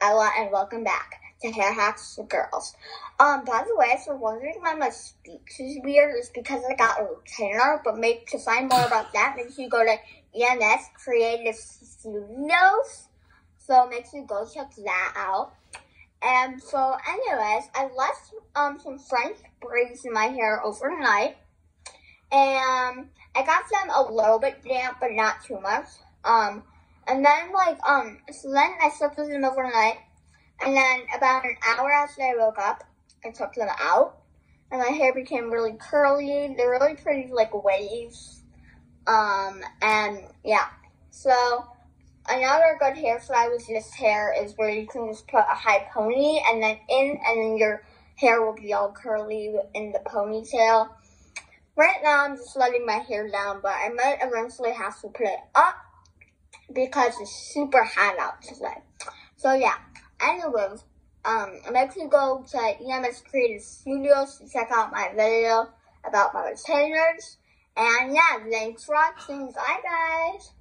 Ella, and welcome back to Hair Hacks for Girls. Um, by the way, if you're wondering why my speech is weird, it's because I got a retainer, but make to find more about that, make sure you go to EMS Creative Studios. So make sure you go check that out. And so, anyways, I left um some French braids in my hair overnight, and I got them a little bit damp, but not too much. Um, and then like um, so then I slept with them overnight, and then about an hour after I woke up, I took them out, and my hair became really curly. They're really pretty like waves. Um, and yeah, so another good hair hairstyle with this hair is where you can just put a high pony and then in, and then your hair will be all curly in the ponytail. Right now, I'm just letting my hair down, but I might eventually have to put it up because it's super hot out today. So yeah, anyways, um, make sure you go to EMS Creative Studios to check out my video about my retainers. And yeah, thanks for watching. Bye guys.